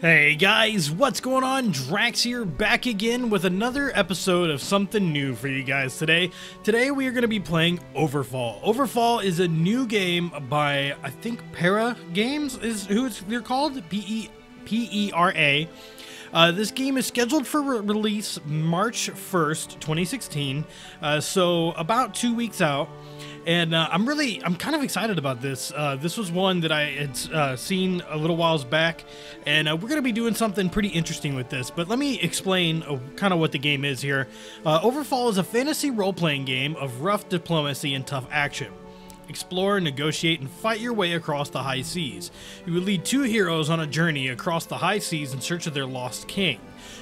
Hey guys, what's going on? Draax here, back again with another episode of something new for you guys today. Today we are going to be playing Overfall. Overfall is a new game by, I think, Para Games is who it's, they're called? P-E- P-E-R-A. Uh, this game is scheduled for re- release March 1st, 2016, uh, so about two weeks out. And uh, I'm really, I'm kind of excited about this. Uh, this was one that I had uh, seen a little whiles back, and uh, we're going to be doing something pretty interesting with this. But let me explain uh, kind of what the game is here. Uh, Overfall is a fantasy role playing game of rough diplomacy and tough action. Explore, negotiate, and fight your way across the high seas. You will lead two heroes on a journey across the high seas in search of their lost king.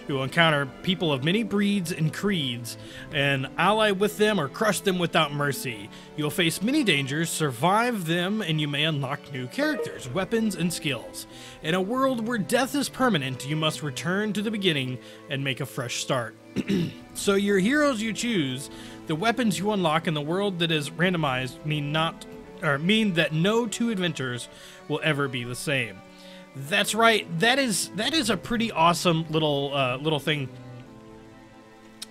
You will encounter people of many breeds and creeds, and ally with them or crush them without mercy. You will face many dangers, survive them, and you may unlock new characters, weapons, and skills. In a world where death is permanent, you must return to the beginning and make a fresh start. so your heroes you choose, the weapons you unlock in the world that is randomized mean not or mean that no two adventures will ever be the same. That's right. That is that is a pretty awesome little uh, little thing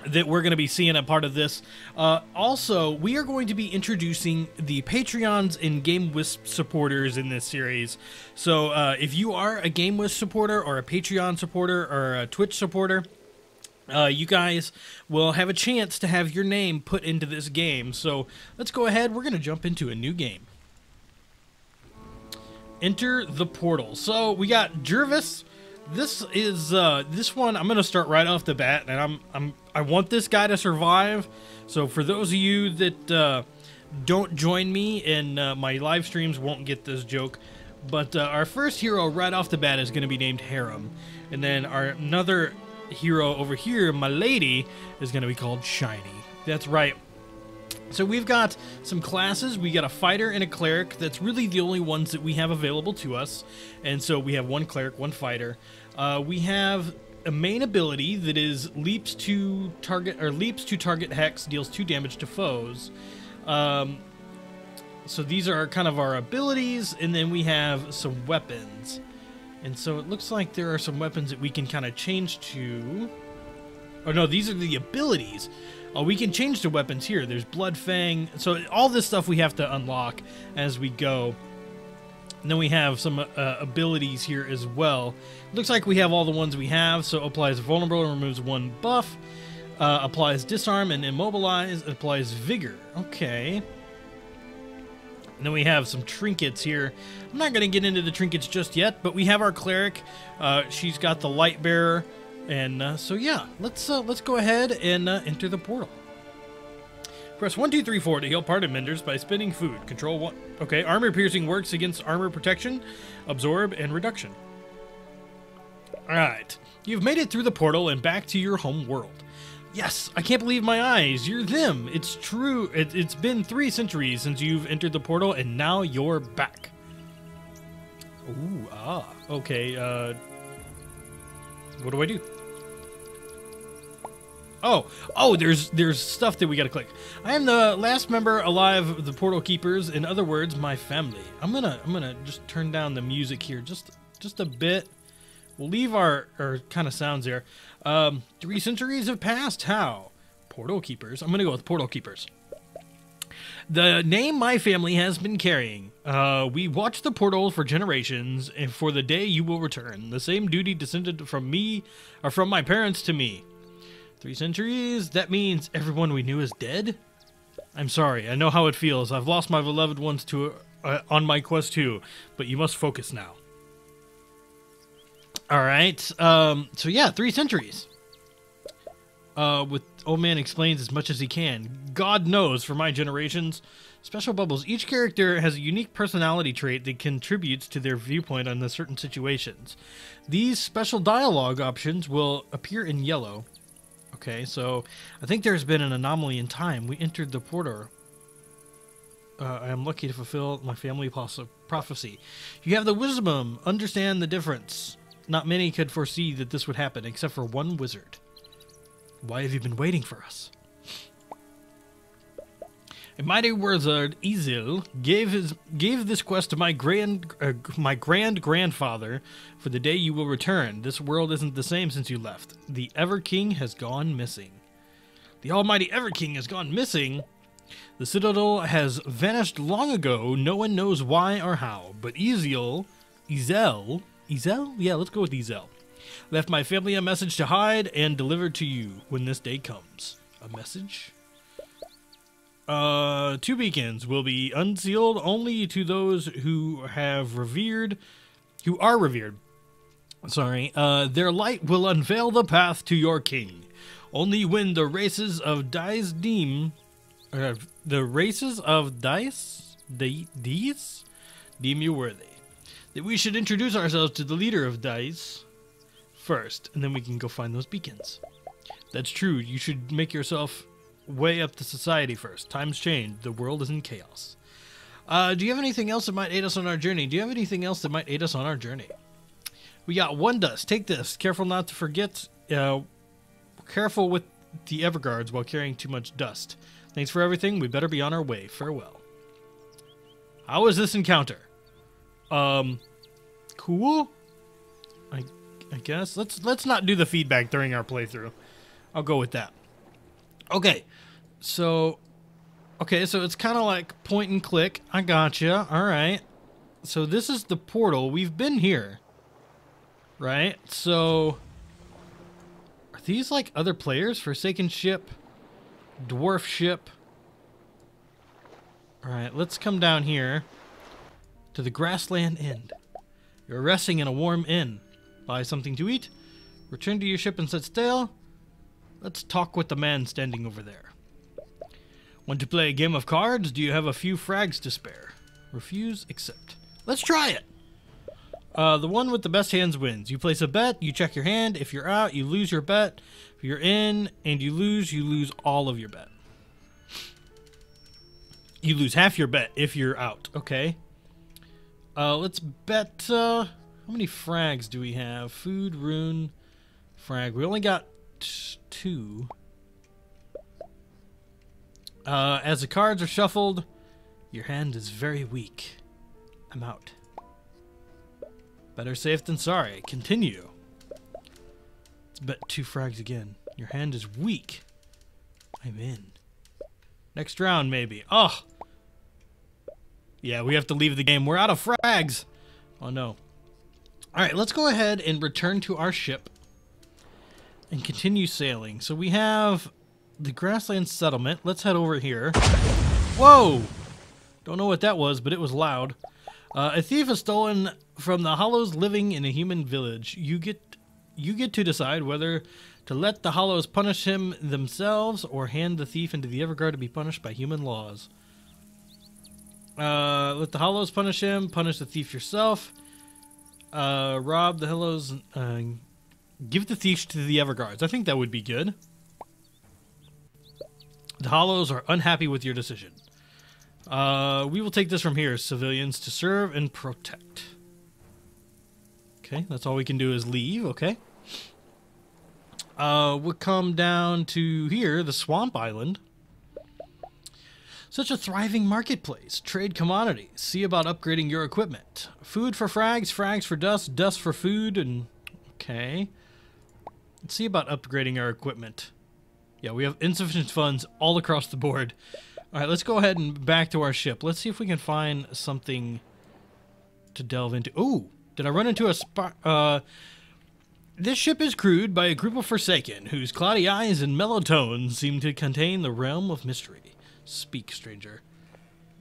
that we're going to be seeing a part of this. Uh, also, we are going to be introducing the Patreons and GameWisp supporters in this series. So, uh, if you are a GameWisp supporter or a Patreon supporter or a Twitch supporter, uh, you guys will have a chance to have your name put into this game. So let's go ahead. We're going to jump into a new game. Enter the portal. So we got Jervis. This is uh, this one. I'm going to start right off the bat, and I'm I'm I want this guy to survive. So for those of you that uh, don't join me and uh, my live streams, won't get this joke. But uh, our first hero right off the bat is going to be named Harem, and then our another hero over here, my lady, is going to be called Shiny. That's right. So we've got some classes. We got a fighter and a cleric. That's really the only ones that we have available to us. And so we have one cleric, one fighter. Uh, we have a main ability that is leaps to target or leaps to target hex, deals two damage to foes. Um, so these are kind of our abilities, and then we have some weapons. And so it looks like there are some weapons that we can kind of change to. Oh no, these are the abilities. Oh, we can change the weapons here. There's Blood Fang. So all this stuff we have to unlock as we go. And then we have some uh, abilities here as well. Looks like we have all the ones we have. So applies vulnerable and removes one buff. Uh, applies disarm and immobilize. Applies vigor. Okay. And then we have some trinkets here. I'm not going to get into the trinkets just yet, but we have our cleric. Uh, she's got the light bearer, and uh, so yeah, let's uh, let's go ahead and uh, enter the portal. Press one, two, three, four to heal party members by spinning food. Control one. Okay, armor piercing works against armor protection, absorb, and reduction. All right, you've made it through the portal and back to your home world. Yes, I can't believe my eyes. You're them. It's true. It, has been three centuries since you've entered the portal, and now you're back. Ooh, ah. Okay, uh... What do I do? Oh, oh, there's there's stuff that we gotta click. I am the last member alive of the Portal Keepers. In other words, my family. I'm gonna I'm gonna just turn down the music here just just a bit. We'll leave our, our kind of sounds there. Um, three centuries have passed. How? Portal Keepers. I'm going to go with Portal Keepers. The name my family has been carrying. Uh, we watched the portal for generations, and for the day you will return. The same duty descended from me, or from my parents to me. Three centuries? That means everyone we knew is dead? I'm sorry. I know how it feels. I've lost my beloved ones to uh, on my quest too, but you must focus now. All right. Um, so yeah, three centuries. Uh, with old man explains as much as he can. God knows, for my generations, special bubbles. Each character has a unique personality trait that contributes to their viewpoint on the certain situations. These special dialogue options will appear in yellow. Okay, so I think there's been an anomaly in time. We entered the portal. Uh, I am lucky to fulfill my family prophecy. You have the wisdom, understand the difference. Not many could foresee that this would happen, except for one wizard. Why have you been waiting for us? A mighty wizard Izil gave his gave this quest to my grand uh, my grand grandfather for the day you will return. This world isn't the same since you left. The Ever King has gone missing. The Almighty Ever King has gone missing. The Citadel has vanished long ago. No one knows why or how. But Eziel, Ezel, Ezel, yeah, let's go with Ezel. Left my family a message to hide and delivered to you when this day comes. A message? Uh, two beacons will be unsealed only to those who have revered, who are revered. Sorry, uh, their light will unveil the path to your king. Only when the races of Dice deem, uh, the races of Dice, the these, deem you worthy, that we should introduce ourselves to the leader of Dice first, and then we can go find those beacons. That's true. You should make yourself way up to society first. Times change. The world is in chaos. Uh, do you have anything else that might aid us on our journey? Do you have anything else that might aid us on our journey? We got one dust. Take this. Careful not to forget. Uh, careful with the Everguards while carrying too much dust. Thanks for everything. We better be on our way. Farewell. How was this encounter? Um, cool. I, I guess let's let's not do the feedback during our playthrough. I'll go with that. Okay, so okay, so it's kind of like point and click. I gotcha. All right. So this is the portal. We've been here, right? So are these like other players? Forsaken ship, dwarf ship. All right, let's come down here to the grassland end. You're resting in a warm inn. Buy something to eat. Return to your ship and set sail. Let's talk with the man standing over there. Want to play a game of cards? Do you have a few frags to spare? Refuse, accept. Let's try it! Uh, the one with the best hands wins. You place a bet, you check your hand. If you're out, you lose your bet. If you're in and you lose, you lose all of your bet. You lose half your bet if you're out. Okay. Uh, let's bet. Uh, how many frags do we have? Food, rune, frag. We only got two. Uh, as the cards are shuffled, your hand is very weak. I'm out. Better safe than sorry. Continue. Let's bet two frags again. Your hand is weak. I'm in. Next round, maybe. Oh! Yeah, we have to leave the game. We're out of frags! Oh, no. Alright, let's go ahead and return to our ship and continue sailing. So we have the grassland settlement. Let's head over here. Whoa! Don't know what that was, but it was loud. Uh, a thief is stolen from the Hollows living in a human village. You get you get to decide whether to let the Hollows punish him themselves or hand the thief into the Everguard to be punished by human laws. Uh, let the Hollows punish him. Punish the thief yourself. Uh, rob the Hollows. Uh, Give the thief to the Everguards. I think that would be good. The Hollows are unhappy with your decision. Uh, we will take this from here, civilians, to serve and protect. Okay, that's all we can do is leave, okay. Uh, we'll come down to here, the Swamp Island. Such a thriving marketplace. Trade commodities. See about upgrading your equipment. Food for frags, frags for dust, dust for food, and... Okay. Let's see about upgrading our equipment. Yeah, we have insufficient funds all across the board. All right, let's go ahead and back to our ship. Let's see if we can find something to delve into. Oh, did I run into a spot? Uh, this ship is crewed by a group of Forsaken, whose cloudy eyes and mellow tones seem to contain the realm of mystery. Speak, stranger.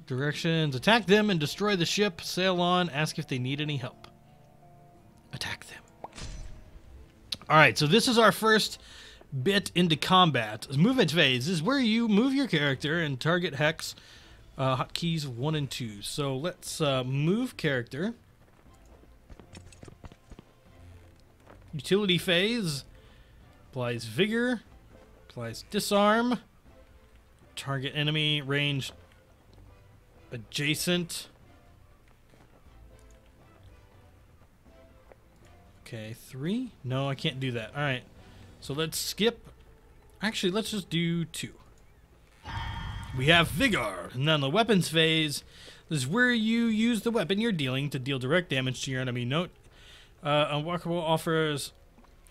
Directions. Attack them and destroy the ship. Sail on. Ask if they need any help. Attack them. All right, so this is our first bit into combat. Movement phase is where you move your character and target hex uh, hotkeys 1 and 2. So let's uh, move character. Utility phase applies vigor, applies disarm, target enemy range adjacent. Okay, three? No, I can't do that. All right. So let's skip. Actually, let's just do two. we have Vigor. And then the weapons phase this is where you use the weapon you're dealing to deal direct damage to your enemy. Note, uh, Unwalkable offers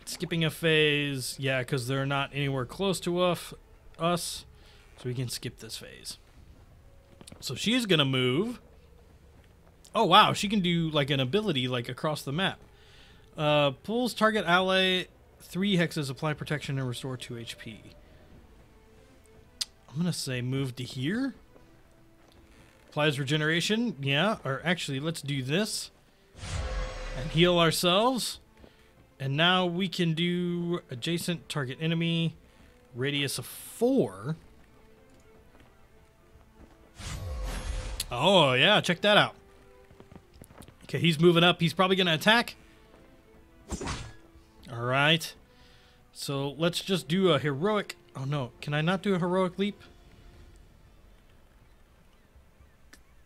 skipping a phase. Yeah, because they're not anywhere close to us, us, so we can skip this phase. So she's going to move. Oh, wow. She can do like an ability like across the map. Uh, pulls target ally three hexes, apply protection, and restore 2 HP. I'm going to say move to here. Applies regeneration. Yeah, or actually, let's do this. And heal ourselves. And now we can do adjacent target enemy, radius of 4. Oh, yeah, check that out. Okay, he's moving up. He's probably going to attack. All right. So let's just do a heroic... Oh, no. Can I not do a heroic leap?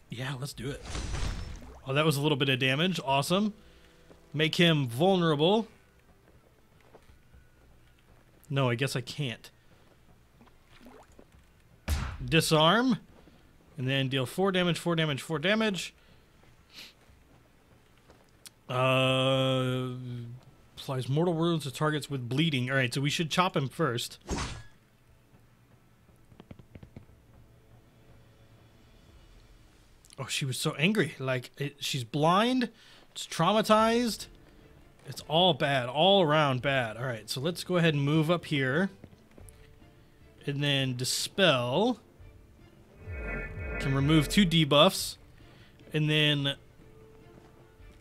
Yeah, let's do it. Oh, that was a little bit of damage. Awesome. Make him vulnerable. No, I guess I can't. Disarm. And then deal 4 damage, 4 damage, 4 damage. Uh, applies mortal wounds to targets with bleeding. Alright, so we should chop him first. Oh, she was so angry. Like, it, she's blind. It's traumatized. It's all bad. All around bad. All right, so let's go ahead and move up here. And then Dispel. Can remove two debuffs. And then...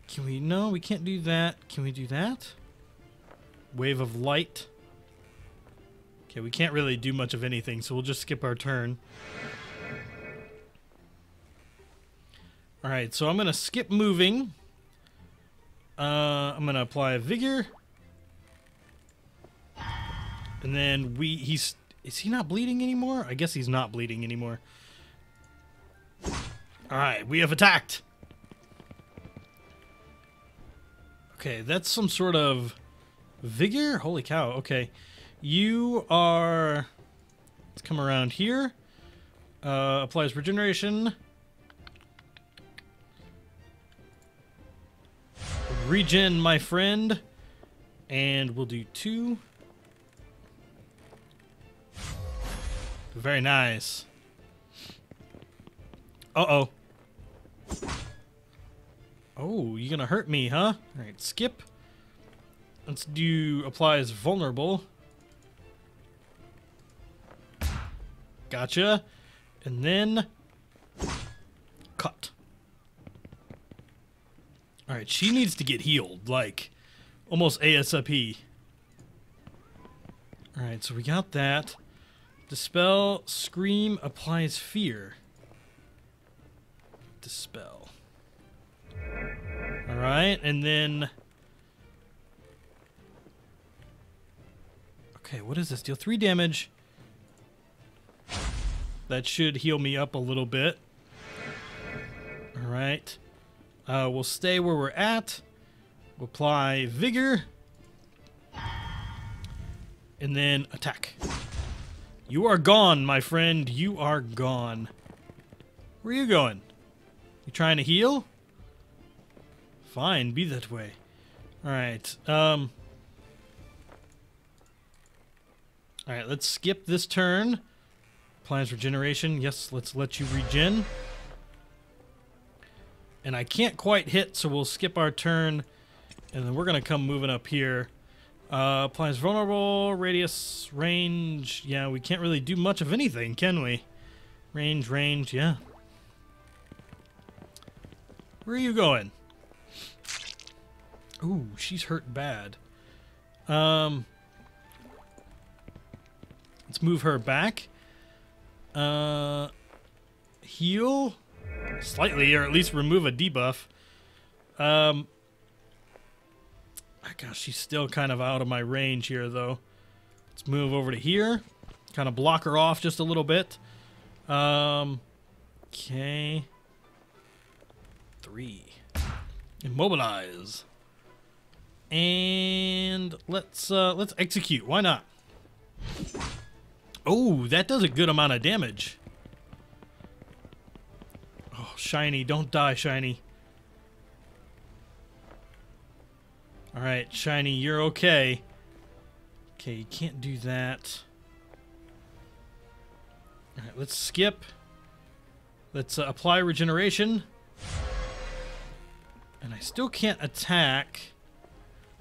Can we... No, we can't do that. Can we do that? Wave of Light. Okay, we can't really do much of anything, so we'll just skip our turn. All right, so I'm going to skip moving. Uh, I'm to apply a vigor. And then we, he's, is he not bleeding anymore? I guess he's not bleeding anymore. All right, we have attacked. Okay, that's some sort of vigor. Holy cow. Okay. You are, let's come around here. Uh, applies regeneration. Regen, my friend. And we'll do two. Very nice. Uh-oh. Oh, you gonna hurt me, huh? Alright, skip. Let's do applies vulnerable. Gotcha. And then Alright, she needs to get healed, like, almost ASAP. Alright, so we got that. Dispel, Scream, applies fear. Dispel. Alright, and then... Okay, what is this? Deal 3 damage. That should heal me up a little bit. Alright. Uh, we'll stay where we're at. We'll apply vigor. And then attack. You are gone, my friend. You are gone. Where are you going? You trying to heal? Fine, be that way. Alright, um... Alright, let's skip this turn. Plans regeneration. Yes, let's let you regen. And I can't quite hit, so we'll skip our turn. And then we're going to come moving up here. Uh, applies vulnerable, radius, range. Yeah, we can't really do much of anything, can we? Range, range, yeah. Where are you going? Ooh, she's hurt bad. Um, let's move her back. Uh, heal slightly, or at least remove a debuff. Um, gosh, she's still kind of out of my range here, though. Let's move over to here. Kind of block her off just a little bit. Um, okay. Three. Immobilize. And let's uh, let's execute. Why not? Oh, that does a good amount of damage. Shiny, don't die, shiny. All right, shiny, you're okay. Okay, you can't do that. All right, let's skip. Let's uh, apply regeneration. And I still can't attack,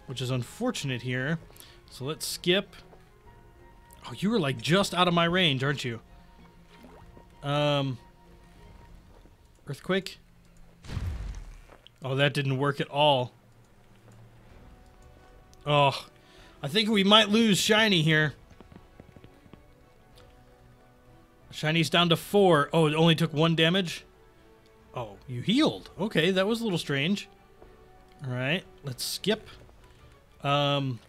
which is unfortunate here. So let's skip. Oh, you were like just out of my range, aren't you? Um, earthquake. Oh, that didn't work at all. Oh, I think we might lose Shiny here. Shiny's down to four. Oh, it only took one damage? Oh, you healed. Okay, that was a little strange. All right, let's skip. Um,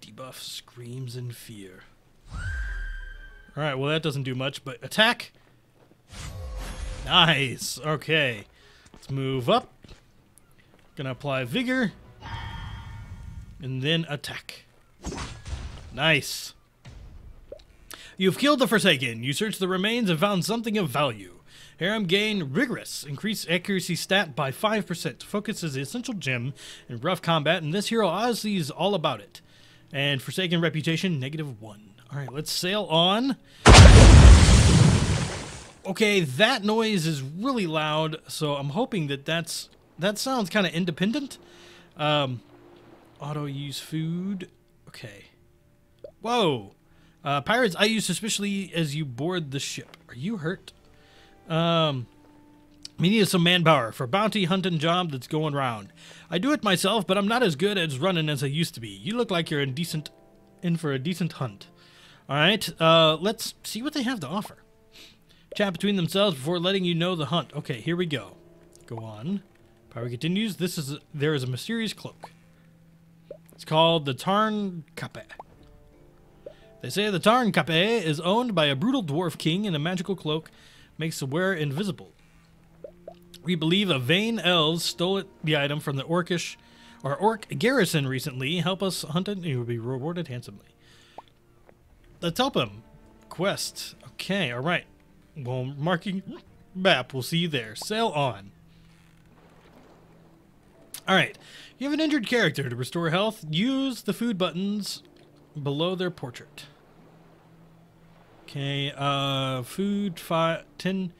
debuff screams in fear. All right, well, that doesn't do much, but attack. Nice. Okay, let's move up. Gonna apply vigor. And then attack. Nice. You've killed the Forsaken. You searched the remains and found something of value. Harem gain rigorous, Increase accuracy stat by 5%. Focus is the essential gem in rough combat, and this hero honestly is all about it. And Forsaken reputation, negative 1. Alright, let's sail on. Okay, that noise is really loud, so I'm hoping that that's... That sounds kind of independent. Um, auto use food. Okay. Whoa. Uh, pirates, I use suspiciously as you board the ship. Are you hurt? Um, we need some manpower for bounty hunting job that's going round. I do it myself, but I'm not as good at running as I used to be. You look like you're in decent, in for a decent hunt. All right, uh, let's see what they have to offer. Chat between themselves before letting you know the hunt. Okay, here we go. Go on. Power continues. This is a, there is a mysterious cloak. It's called the Tarn Kape. They say the Tarnkappe is owned by a brutal dwarf king in a magical cloak makes the wearer invisible. We believe a vain elves stole it, the item from the orcish or orc garrison recently. Help us hunt it and you will be rewarded handsomely. Let's help him. Quest. Okay, alright. Well, marking map. We'll see you there. Sail on. Alright. You have an injured character. To restore health, use the food buttons below their portrait. Okay, uh, food, five, 10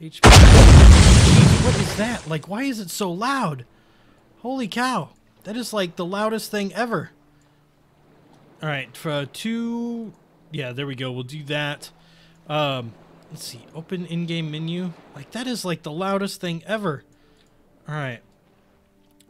HP. Jeez, what is that? Like, why is it so loud? Holy cow. That is like the loudest thing ever. Alright, for two, yeah, there we go. We'll do that. Um, let's see, open in-game menu. Like, that is like the loudest thing ever. Alright.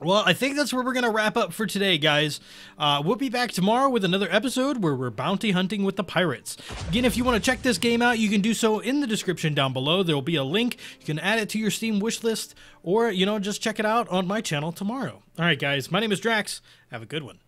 Well, I think that's where we're going to wrap up for today, guys. Uh, we'll be back tomorrow with another episode where we're bounty hunting with the pirates. Again, if you want to check this game out, you can do so in the description down below. There will be a link. You can add it to your Steam wish list or, you know, just check it out on my channel tomorrow. All right, guys, my name is Draax. Have a good one.